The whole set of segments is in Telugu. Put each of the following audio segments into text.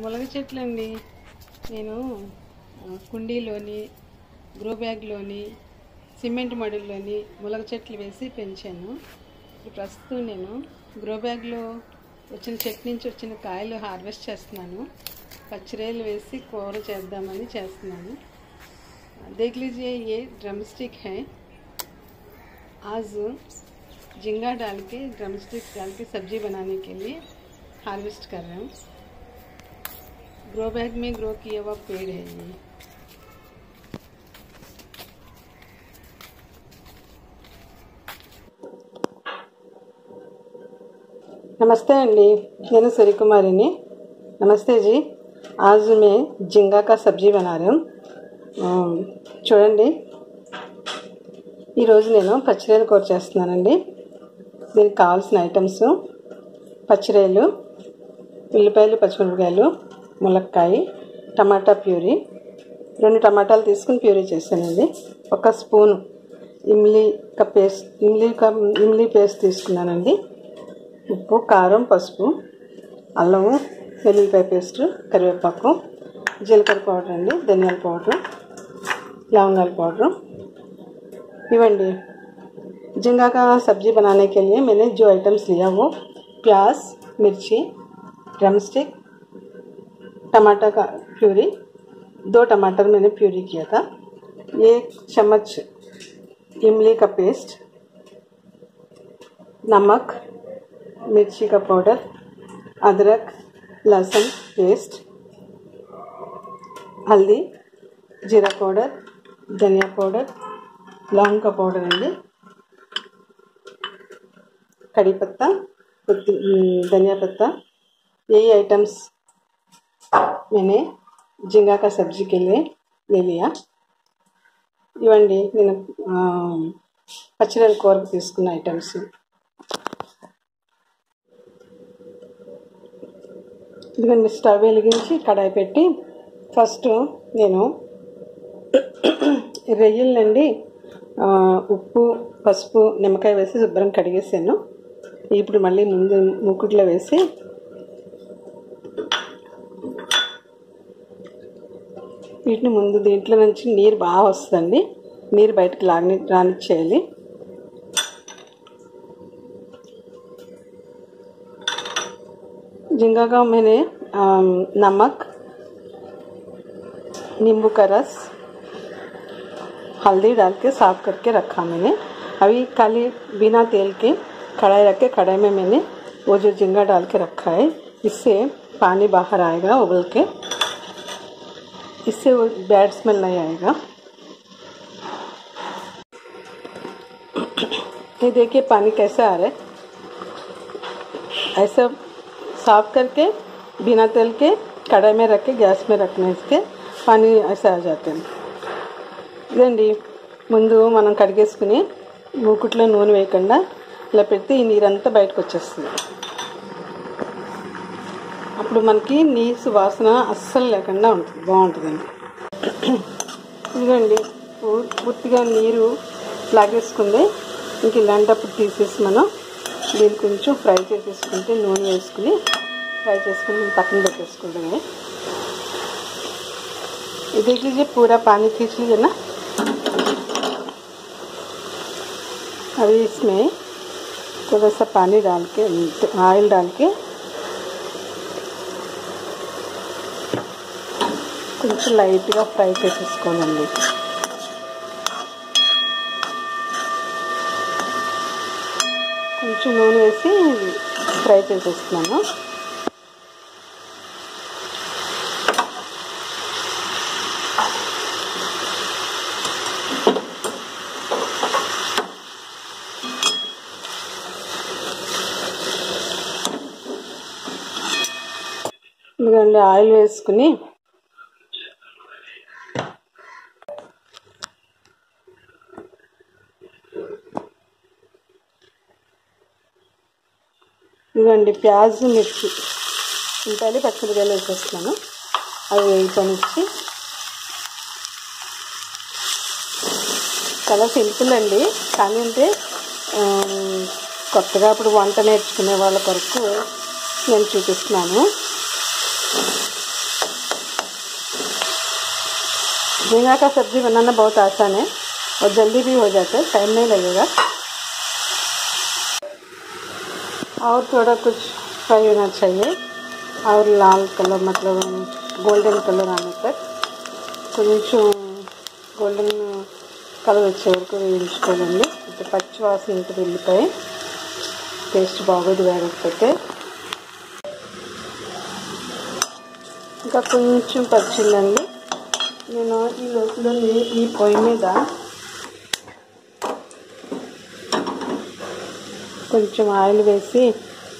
ములగ చెట్లు అండి నేను ఆ, కుండీలోని గ్రో బ్యాగ్లోని సిమెంట్ మడుల్లోని ములగ చెట్లు వేసి పెంచాను ఇప్పుడు ప్రస్తుతం నేను గ్రో బ్యాగ్లో వచ్చిన చెట్టు నుంచి వచ్చిన కాయలు హార్వెస్ట్ చేస్తున్నాను పచ్చిరేలు వేసి కూర చేద్దామని చేస్తున్నాను देख लीजिए ये ड्रम स्टिक है आज झींगा डाल के ड्रम स्टिक डाल के सब्जी बनाने के लिए हार्वेस्ट कर रहे हैं ग्रो बैग में ग्रो किया हुआ पेड़ है ये नमस्ते अंडी నేను సూర్యకుమారిని నమస్తే జీ आज मैं झींगा का सब्जी बना रही हूँ ఆ, చూడండి ఈరోజు నేను పచ్చిరేలు కూర చేస్తున్నానండి దీనికి కావాల్సిన ఐటమ్స్ పచ్చిరేలు ఉల్లిపాయలు పచ్చిమిరపకాయలు ములక్కాయ టమాటా ప్యూరీ రెండు టమాటాలు తీసుకుని ప్యూరీ చేశానండి ఒక స్పూన్ ఇమ్లీ క పేస్ట్ ఇమ్లీ క ఇమ్లీ పేస్ట్ తీసుకున్నానండి ఉప్పు కారం పసుపు అల్లము వెల్లుల్లిపాయ పేస్ట్ కరివేపాకు జీలకర్ర పౌడర్ అండి ధనియాల పౌడర్ लौंगल पाउडर इवंडी झींगा का सब्जी बनाने के लिए मैंने जो आइटम्स लिया वो प्याज मिर्ची ड्रम स्टिक टमाटर का प्यूरी, दो टमाटर मैंने प्यूरी किया था। एक चम्मच, इमली का पेस्ट, नमक, मिर्ची का पाउडर, अदरक, लहसुन पेस्ट, हल्दी, जीरा पाउडर, धनिया पाउडर, लौंग का पाउडर अंडी कड़ी पत्ता धनिया पत्ता, यही आइटम्स मैंने झींगा का सब्जी के लिए ले लिया ఇవ్వండి నేను ఆ, పచ్చిరొయ్యల కూరకు తీసుకున్న ఐటమ్స్ ఇదిగోండి స్టవ్ వెలిగించి కడాయి పెట్టి ఫస్ట్ నేను రొయ్యలండి ఆ, ఉప్పు పసుపు నిమ్మకాయ వేసి శుభ్రం కడిగేసాను ఇప్పుడు మళ్ళీ ముందు ముక్కుట్లో వేసి వీటిని ముందు దీంట్లో నుంచి నీరు బాగా వస్తుందండి నీరు బయటకు లాగని రానిచ్చేయాలి झींगा का मैंने अम, नमक नींबू का रस हल्दी डाल के साफ करके रखा मैंने अभी खाली बिना तेल के कढ़ाई रख के कढ़ाई में मैंने वो जो झींगा डाल के रखा है इससे पानी बाहर आएगा उबल के इससे वो बैड स्मेल नहीं आएगा ये देखिए पानी कैसा आ रहा है ऐसा साफ करके बिना तेल के कढ़ाई में रख के गैस में रखने इसके पानी ऐसे आ जाते हैं ఇదండి ముందు మనం కడిగేసుకుని మూకుట్లో నూనె వేయకుండా ఇలా పెడితే ఈ నీరంతా బయటకు వచ్చేస్తుంది అప్పుడు మనకి నీసు వాసన అస్సలు లేకుండా ఉంటుంది బాగుంటుందండి ఇదిగోండి పూ- పూర్తిగా నీరు లాగేసుకుంది ఇంక ఇలాంటప్పుడు తీసేసి మనం దీన్ని కొంచెం ఫ్రై చేసేసుకుంటే నూనె వేసుకుని ఫ్రై చేసుకుని పక్కన పెట్టేసుకుంటామే ये देख लीजिए पूरा पानी खींच लीजिए ना अभी इसमें थोड़ा सा पानी डाल के ऑयल डाल के కొంచెం లైట్గా ఫ్రై చేసేసుకోనండి. కొంచెం నూనె వేసి ఫ్రై చేసేస్తున్నాను. ఎందుకంటే ఆయిల్ వేసుకుని ఇదిగోండి ప్యాజ్ మిర్చి. ఉంటాయి పచ్చిమిరకాయలు వేసేస్తున్నాను. అవి వేయించి చాలా సింపుల్ అండి. కానీ అంటే కొత్తగా ఇప్పుడు వంట నేర్చుకునే వాళ్ళ కొరకు నేను చూపిస్తున్నాను. झींगा సబ్జీ విన్నా बनाना बहुत आसान है और जल्दी भी हो जाता और थोड़ा कुछ फ्राई होना चाहिए और लाल कलर मतलब गोल्डन कलर आने तक కొంచెం గోల్డెన్ కలర్ వచ్చే వరకు వేయించుకోవాలండి అంటే పచ్చి వాసన ఉంటుంది వెళ్ళిపోయి టేస్ట్ బాగోదు వేయకపోతే ఇంకా కొంచెం పచ్చిందండి నేను ఈ లోపల ఈ పొయ్యి మీద కొంచెం ఆయిల్ వేసి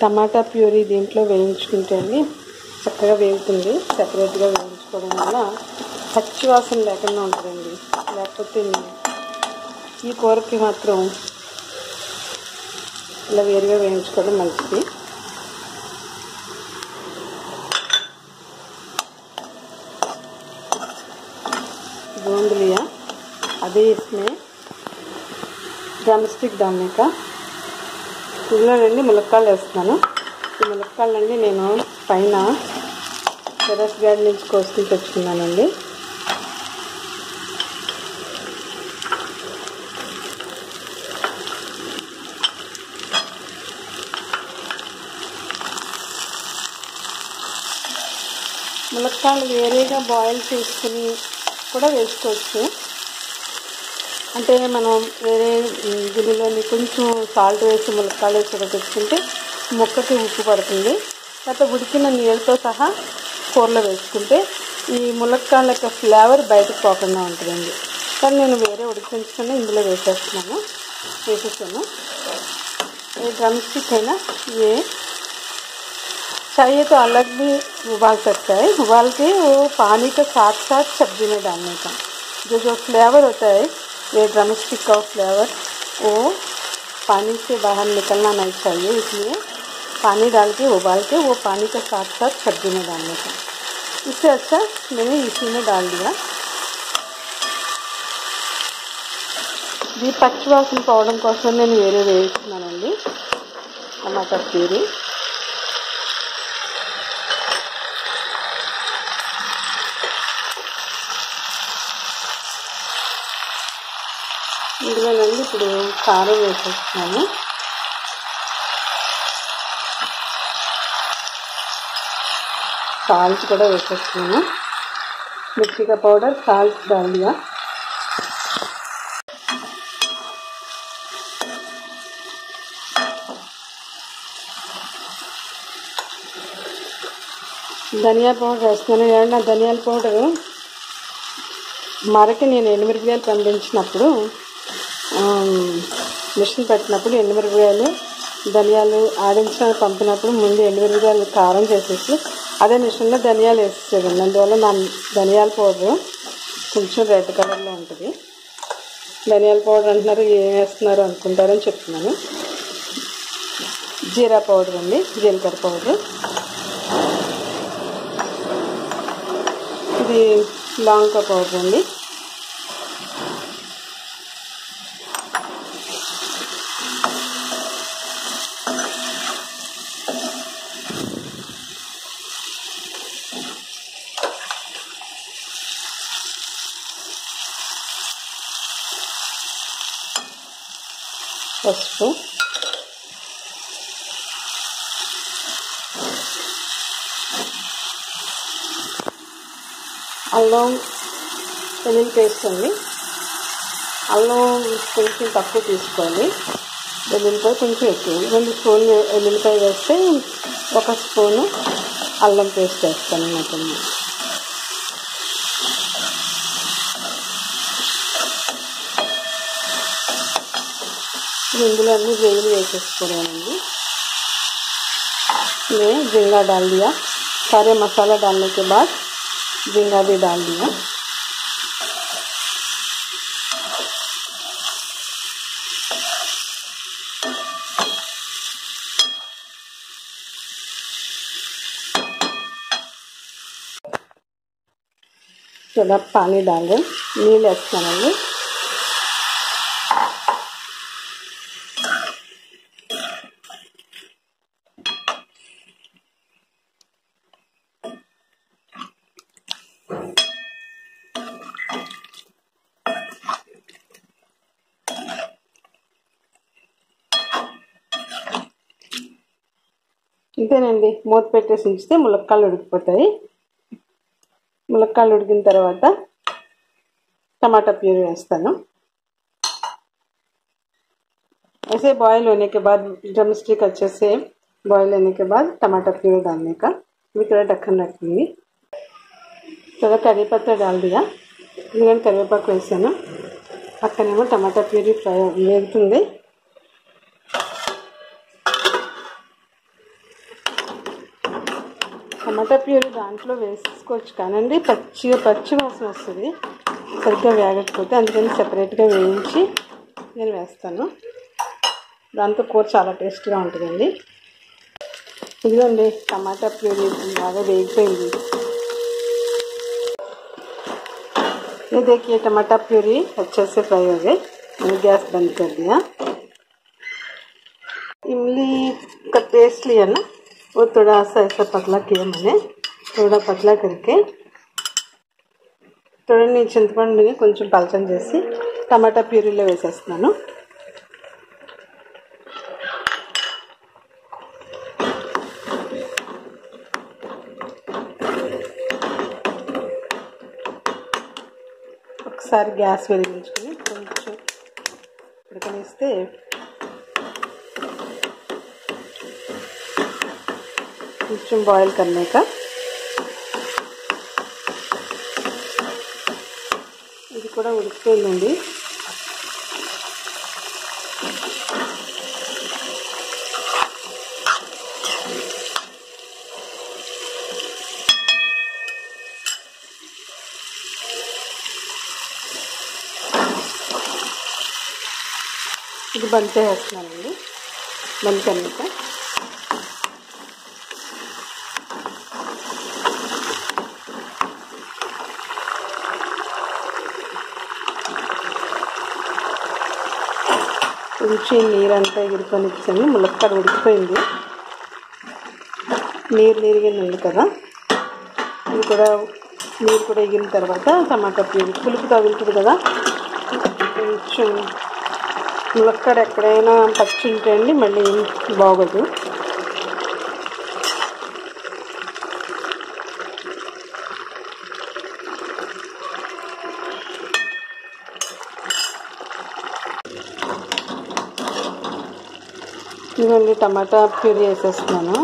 టమాటా ప్యూరీ దీంట్లో వేయించుకుంటే అండి చక్కగా వేగుతుంది సపరేట్గా వేయించుకోవడం వల్ల పచ్చి వాసన లేకుండా ఉంటుందండి లేకపోతే ఈ కూరకి మాత్రం ఇలా వేరుగా వేయించుకోవడం మంచిది गोंद लिया अभी इसमें డ్రమ్ స్టిక్ దానిక ఇందులోనండి ములక్కాళ్ళు వేస్తున్నాను. ఈ ములక్కాయలండి నేను పైన టెరస్ గార్డెన్ నుంచి కోసుకుని తెచ్చుకున్నానండి. ములక్కాయలు వేరేగా బాయిల్ చేసుకుని కూడా వేసుకోవచ్చు. అంటే మనం వేరే గిన్నెలోని కొంచెం సాల్ట్ వేసి ములక్కాళ్ళు వేసి ఉడకచ్చుకుంటే ముక్కకి ఉప్పు పడుతుంది తర్వాత ఉడికిన నీళ్ళతో సహా కూరలో వేసుకుంటే ఈ ములక్కాళ్ళ యొక్క ఫ్లేవర్ బయటకు పోకుండా ఉంటుందండి కానీ నేను వేరే ఉడికించుకొని ఇందులో వేసేస్తున్నాను వేసేసాను ये ड्रम स्टिक है ना ये चाहिए तो अलग भी उबाल सकता है उबाल के वो पानी के साथ साथ सब्जी में डालने का जो जो फ्लेवर होता है ये ड्रम स्टिक का फ्लेवर वो पानी से बाहर निकलना नहीं चाहिए इसलिए पानी डाल के उबाल के वो पानी के साथ साथ सब्जी में डालने का इससे अच्छा मैंने इसी में डाल दिया ఇది పచ్చి వాసన పోవడం కోసం నేను వేరే వేస్తున్నానండి టమాటా ప్యూరీ ఇందులో నుండి ఇప్పుడు కారం వేసేస్తున్నాము సాల్ట్ కూడా వేసేస్తున్నాము మిర్చిగా పౌడర్ సాల్ట్ ధనియా. ధనియా పౌడర్ వేస్తున్నాను. ఏమన్నా ధనియాల పౌడరు? మరకి నేను ఎనిమిది వేలు పంపించినప్పుడు మిషన్ పెట్టినప్పుడు ఎండుమిరపకాయలు ధనియాలు ఆడించడానికి పంపినప్పుడు ముందు ఎండుమిరపకాయలు కారం చేసేసి అదే మిషన్లో ధనియాలు వేసేసేదండి. అందువల్ల నా ధనియాల పౌడర్ కొంచెం రెడ్ కలర్లో ఉంటుంది. ధనియాల పౌడర్ అంటున్నారు ఏం వేస్తున్నారు అనుకుంటారని చెప్తున్నాను. జీరా పౌడర్ అండి జీలకర్ర పౌడర్. ఇది లాంకా పౌడర్ అండి. పసుపు. అల్లం వెల్లుల్లి పేస్ట్ అండి. అల్లం కొంచెం తక్కువ తీసుకోవాలి వెల్లుల్లిపాయ కొంచెం ఎక్కువ. రెండు స్పూన్లు వెల్లుల్లిపాయ వేస్తే ఒక స్పూను అల్లం పేస్ట్ వేస్తాను అన్నమాట. ఇందులో అన్ని వేలు వేసేసుకోవాలండి मैं झींगा डाल दिया सारे मसाला डालने के बाद झींगा भी डाल दिया थोड़ा पानी डाल रहे नील వేస్తానండి ఇంతేనండి మూత పెట్టేసి ఉంచితే ములక్కాళ్ళు ఉడికిపోతాయి ములక్కాళ్ళు ఉడికిన తర్వాత टमाटर प्यूरी వేస్తాను ऐसे बॉयल होने के बाद ड्रम स्टिक अच्छे से बॉयल होने के बाद टमाटर प्यूरी डालने का मैं थोड़ा ढक्कन रखूँगी थोड़ा करी पत्ता डाल दिया ఎందుకంటే కరివేపాకు వేసాను పక్కనేమో టమాటా ప్యూరీ ఫ్రై వేగుతుంది టమాటా ప్యూరీ దాంట్లో వేసుకోవచ్చు కానండి పచ్చిగా పచ్చి వాసన వస్తుంది సరిగ్గా వేగకపోతే అందుకని సపరేట్గా వేయించి నేను వేస్తాను దాంతో కూర చాలా టేస్ట్గా ఉంటుందండి ఇదిగోండి టమాటా ప్యూరీ బాగా వేగిపోయింది ये देखिए टमाटर प्यूरी अच्छे से फ्राई हो गए मैंने गैस बंद कर दिया इमली का पेस्ट लिया ना वो थोड़ा सा ऐसा पतला किया मैंने थोड़ा पतला करके చూడండి చింతపండుని కొంచెం పలచం చేసి టమాటా ప్యూరీలో వేసేస్తున్నాను ఒకసారి గ్యాస్ వెలిగించుకొని కొంచెం ఉడకనిస్తే కొంచెం బాయిల్ करने का ఇది కూడా ఉడికిపోయిందండి ఇది బంద్ చేసేస్తున్నానండి బంద్ కనుక ఉంచి నీరంతా ఎగిరికొని ఇచ్చాను. ములక్కడ ఉడికిపోయింది. నీరు నీరిగింది కదా. ఇది కూడా నీరు కూడా ఎగిరిన తర్వాత టమాటా ప్యూరీ పులుపు తగులుతుంది కదా. కొంచెం ములక్కడ ఎక్కడైనా పచ్చి ఉంటే అండి మళ్ళీ బాగోదు. ఇవన్నీ టమాటా ప్యూరీ వేసేస్తున్నాను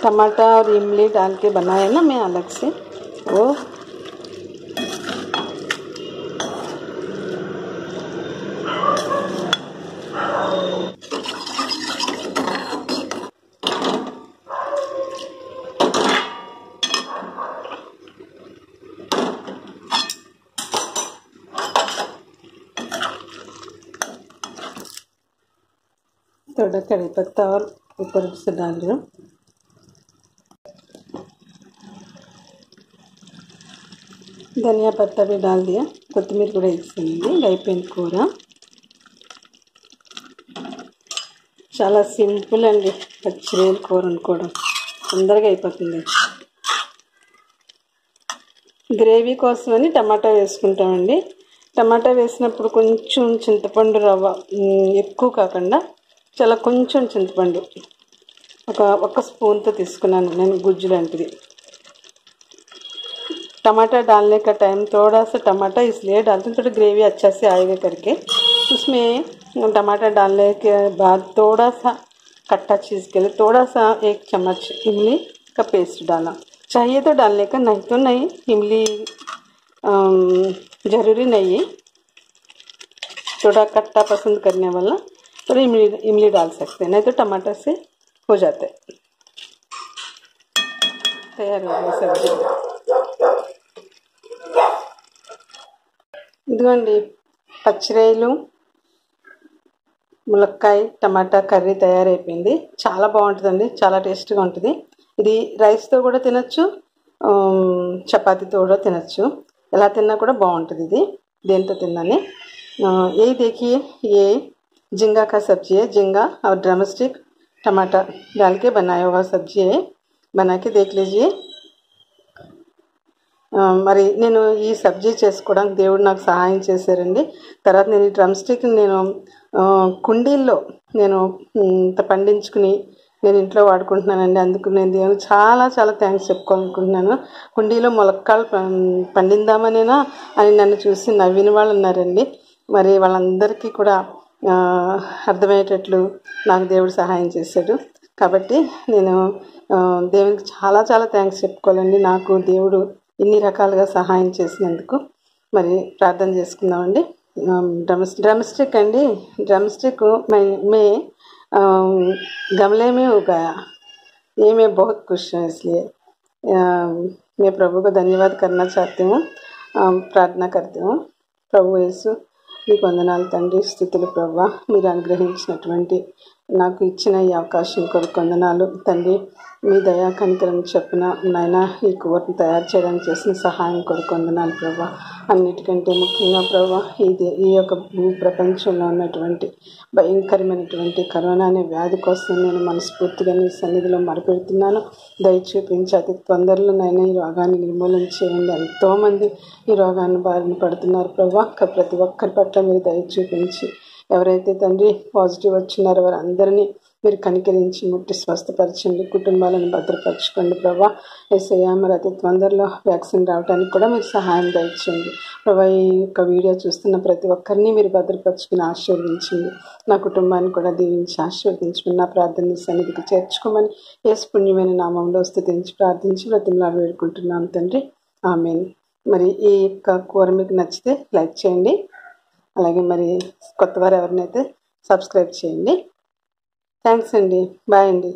टमाटा और इमली डाल के बनाया ना मैं अलग से वो थोड़ा कड़ी पत्ता और ऊपर से डाल रही हूँ ధనియా పత్తా भी डाल दिया కొత్తిమీర కూడా వేసానండి ఇది అయిపోయింది కూర చాలా సింపుల్ అండి పచ్చిరేలు కూర అనుకోవడం తొందరగా అయిపోతుంది గ్రేవీ కోసమని టమాటా వేసుకుంటామండి టమాటా వేసినప్పుడు కొంచెం చింతపండు రవ్వ ఎక్కువ కాకుండా చాలా కొంచెం చింతపండు ఒక ఒక స్పూన్తో తీసుకున్నాను నేను గుజ్జు లాంటిది टमाटर डालने का टाइम थोड़ा सा टमाटर इसलिए डालते हैं थोड़ी ग्रेवी अच्छा से आएगा करके उसमें टमाटर डालने के बाद थोड़ा सा कट्टा चीज़ के लिए थोड़ा सा एक चम्मच इमली का पेस्ट डाला चाहिए तो डालने का नहीं तो नहीं इमली ज़रूरी नहीं है थोड़ा कट्टा पसंद करने वाला थोड़ी इमली इमली डाल सकते हैं नहीं तो टमाटर से हो जाता है तैयार हो गई सब्जी ఇదిగోండి పచ్చిరేలు ములక్కాయ టమాటా కర్రీ తయారైపోయింది చాలా బాగుంటుందండి చాలా టేస్ట్గా ఉంటుంది ఇది రైస్తో కూడా తినచ్చు చపాతీతో కూడా తినచ్చు ఎలా తిన్నా కూడా బాగుంటుంది ఇది దేంతో తిన్నాని ये देखिए ये झींगा का सब्जी है झींगा और ड्रम स्टिक टमाटर डाल के बनाया हुआ सब्जी है बना के देख लीजिए ఆ, మరి నేను ఈ సబ్జీ చేసుకోవడానికి దేవుడు నాకు సహాయం చేశారండి తర్వాత నేను ఈ డ్రమ్ స్టిక్ నేను ఆ, కుండీల్లో నేను ఇంత పండించుకుని నేను ఇంట్లో వాడుకుంటున్నానండి అందుకు నేను దేవునికి చాలా చాలా థ్యాంక్స్ చెప్పుకోవాలనుకుంటున్నాను కుండీలో మొలక్కాళ్ళు పం- పండిందామనేనా అని నన్ను చూసి నవ్విన వాళ్ళు ఉన్నారండి మరి వాళ్ళందరికీ కూడా ఆ, అర్థమయ్యేటట్లు నాకు దేవుడు సహాయం చేశాడు కాబట్టి నేను ఆ, దేవునికి చాలా చాలా థ్యాంక్స్ చెప్పుకోవాలండి నాకు దేవుడు ఇన్ని రకాలుగా సహాయం చేసినందుకు మరి ప్రార్థన చేసుకుందామండి ड्रम ड्रम स्टिक अंडी ड्रम स्टिक मैं मैं अ, गमले में उगाया ये मैं बहुत खुश हूँ इसलिए अ, मैं प्रभु को धन्यवाद करना चाहती हूँ अ, प्रार्थना करती हूँ ప్రభు యేసు మీకు వందనాలు తండ్రి స్థుతులు ప్రభా. మీరు అనుగ్రహించినటువంటి నాకు ఇచ్చిన ఈ అవకాశం కొరకు వందనాలు. తండ్రి మీ దయా కనికరం చెప్పిన నాయన ఈ కూరను తయారు చేయడానికి చేసిన సహాయం కొరకు వందనాలు ప్రభా. అన్నిటికంటే ముఖ్యంగా ప్రభా ఇది ఈ యొక్క భూ ప్రపంచంలో ఉన్నటువంటి భయంకరమైనటువంటి కరోనా అనే వ్యాధి కోసం నేను మనస్ఫూర్తిగా నీ సన్నిధిలో మరపెడుతున్నాను. దయ చూపించి అతి తొందరలో నైనా ఈ రోగాన్ని నిర్మూలన చేయండి. ఎంతోమంది ఈ రోగాన్ని బారిన పడుతున్నారు ప్రభా. ప్రతి ఒక్కరి పట్ల మీరు దయ చూపించి ఎవరైతే తండ్రి పాజిటివ్ వచ్చినారో వారందరినీ మీరు కనికరించి ముట్టి స్వస్థపరచండి. కుటుంబాలను భద్రపరచుకోండి ప్రభా. ఎస్ఐయా మరి అతి తొందరలో వ్యాక్సిన్ రావడానికి కూడా మీరు సహాయం దయచేయండి. ప్రభా ఈ యొక్క వీడియో చూస్తున్న ప్రతి ఒక్కరిని మీరు భద్రపరచుకుని ఆశీర్వదించండి. నా కుటుంబాన్ని కూడా దీవించి ఆశీర్వదించుకుని నా ప్రార్థన సన్నిధికి చేర్చుకోమని యేసు పుణ్యమైన నామంలో స్థుతించి ప్రార్థించి వ్రతంలాగా వేడుకుంటున్నాను తండ్రి. ఆమెను. మరి ఈ యొక్క కూర మీకు నచ్చితే లైక్ చేయండి. అలాగే మరి కొత్తవారు ఎవరినైతే సబ్స్క్రైబ్ చేయండి. థ్యాంక్స్ అండి. బాయ్ అండి.